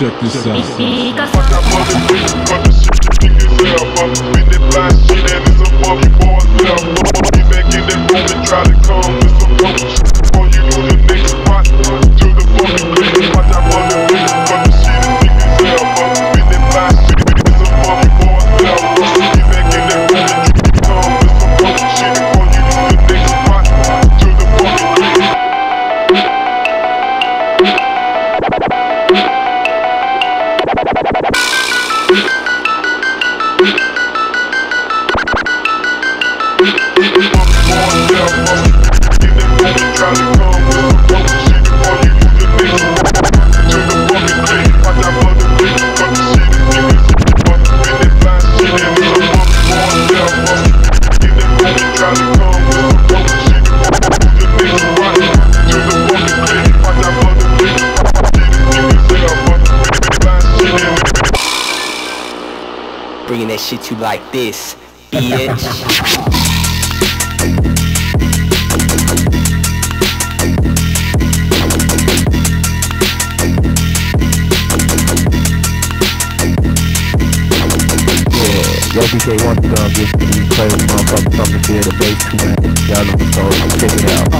Check this out. Fica Watch mother bitch, cut the shit you think is hell, but spin that blind shit and it's a bump boys left. Get back in that room and try to come with some dope shit. You like this, bitch. Yo, BK wants to go get these crazy motherfuckers feel the bass too, man. Y'all know the soul. Check it out.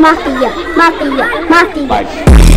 Mafia, mafia, mafia, mafia.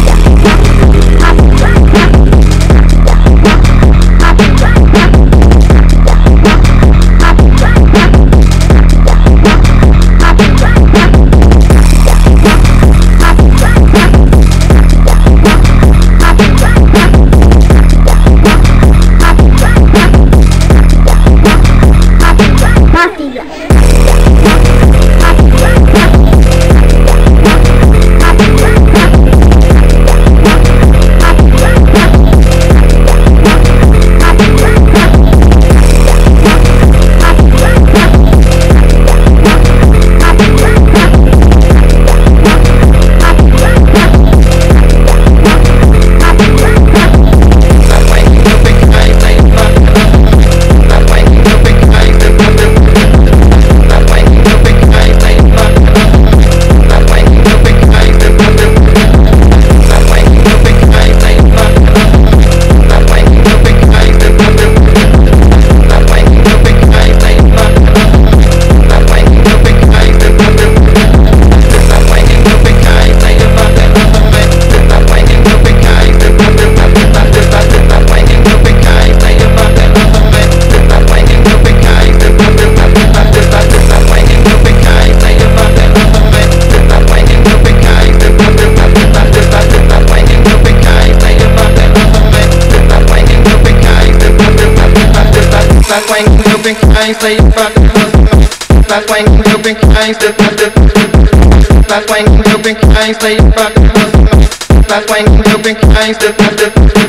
swing, say you fuck My swing, helping kinds of My swing, helping kinds, say you fuck My swing, helping kinds of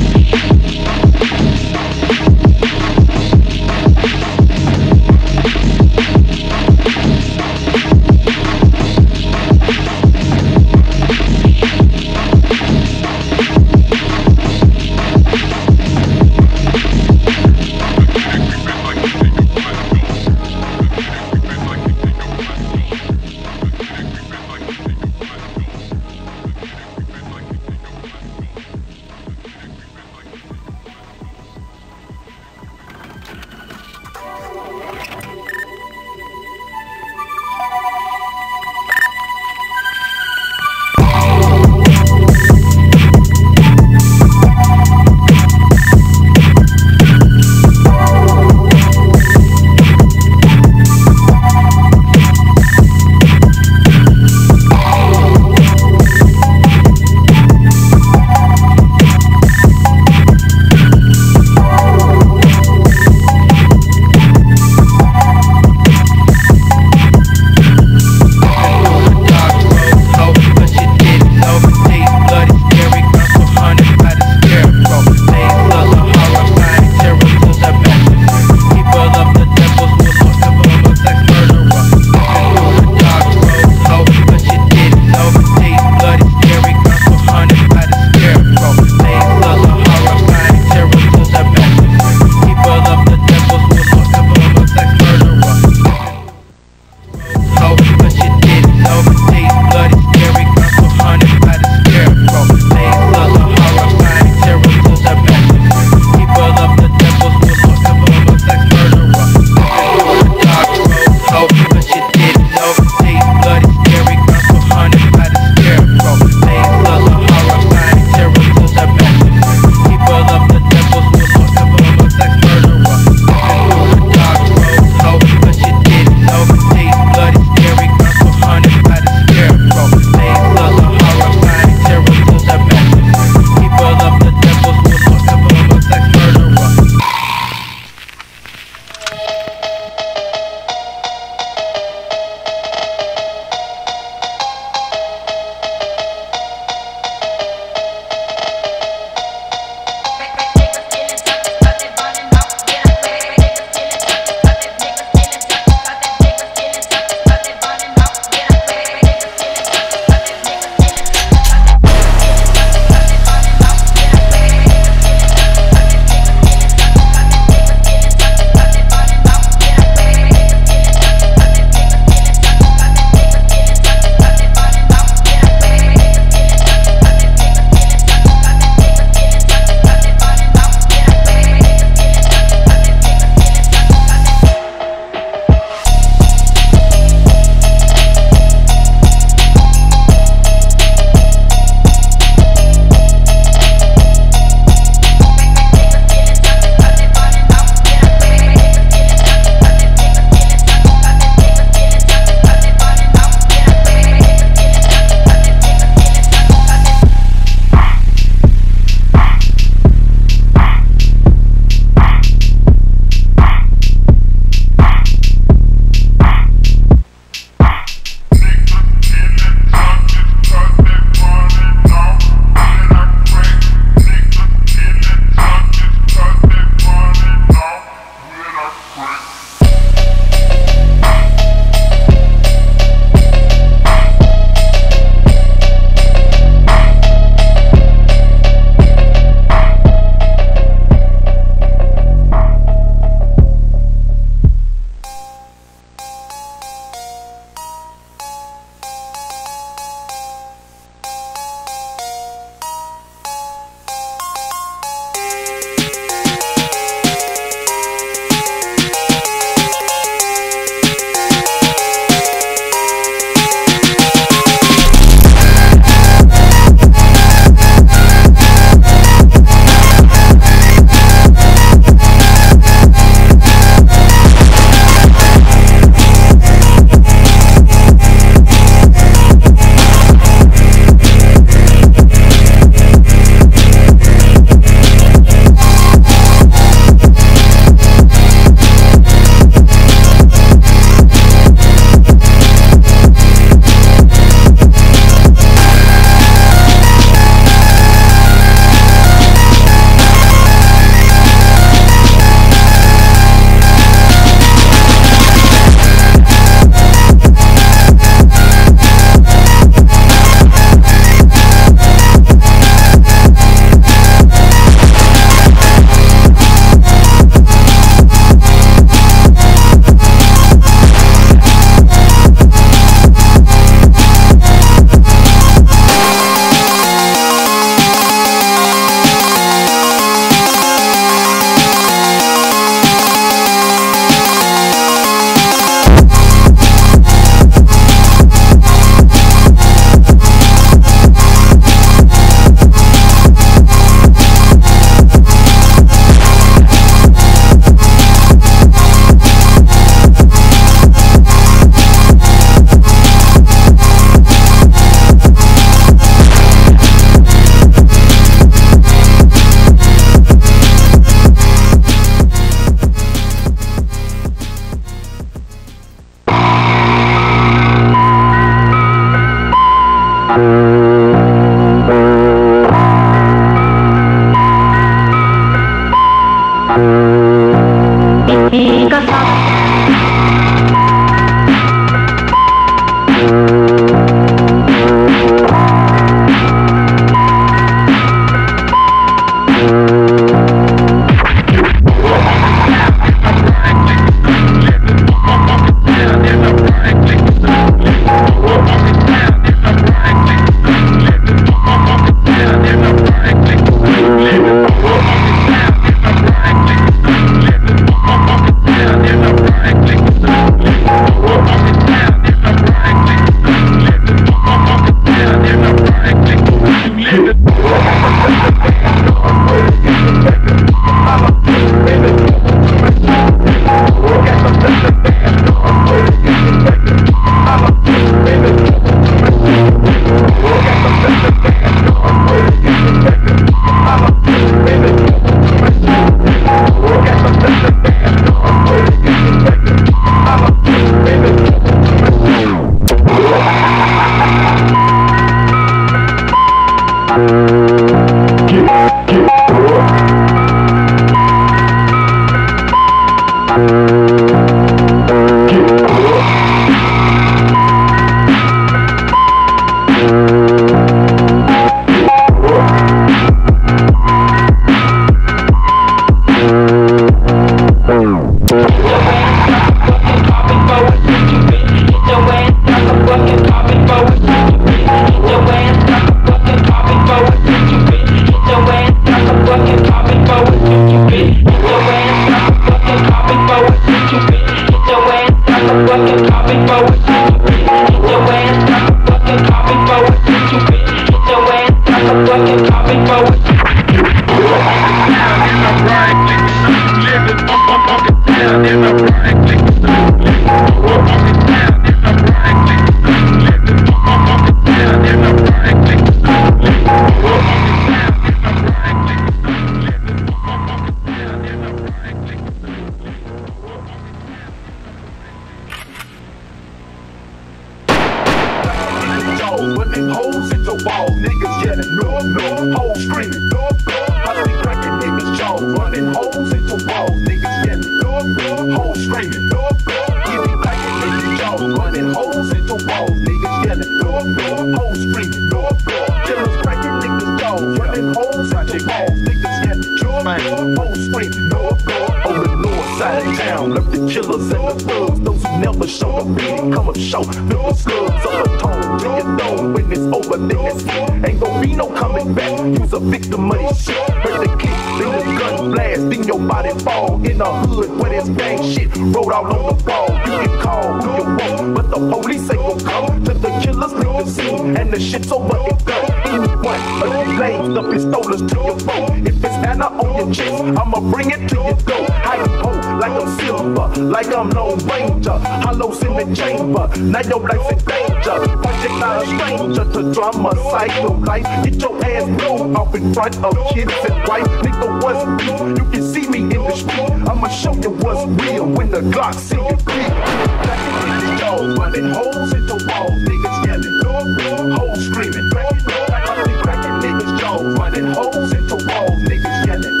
niggas' Running holes into walls, niggas yelling.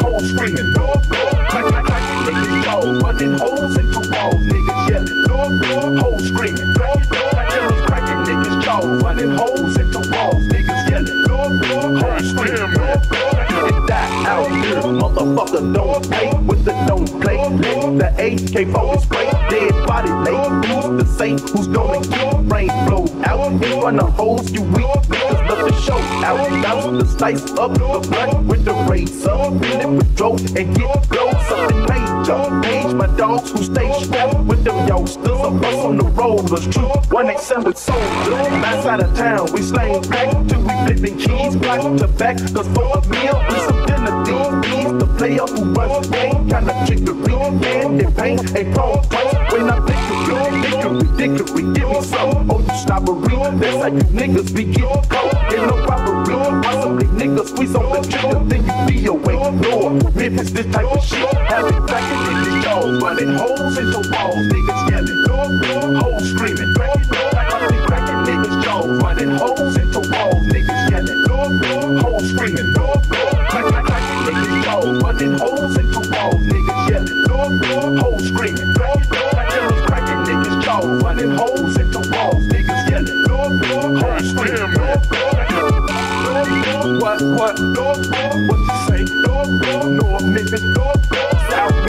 Hoes screaming. Cracking, cracking niggas' jaws. Running holes into walls, niggas yelling hoes screaming. Killers cracking niggas' jaws, running holes into walls, niggas yelling. Hoes screaming. Get die out here, motherfucker don't play with the don't play. The AK-4 is great, dead body late. Who's to say who's gonna get brain blow out in front of hoes? You weak niggas show out. Bounce the slice up the blunt with the razor. It with dope and get blow something major. Page my dogs who stay strapped with them youngsters. A bus on the rollers, true. 187 soldiers. Back side of town, we slang back till we flipping keys back to back. Cause for a meal, we some dinner. He's the player who runs the game. Kinda trickery, hand and pain, and prone. When I think of you, hickory, dickory, give me some. Oh, you snobbery. That's how you niggas be getting caught in a robbery. Possibly niggas squeeze on the trigger, then you be awake. Lord, it's this type of shit, have it back in the jaws. Running holes into walls, niggas yelling. Hoes screaming. Cracking, What, what, what you say? North Memphis, South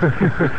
ハハハハ!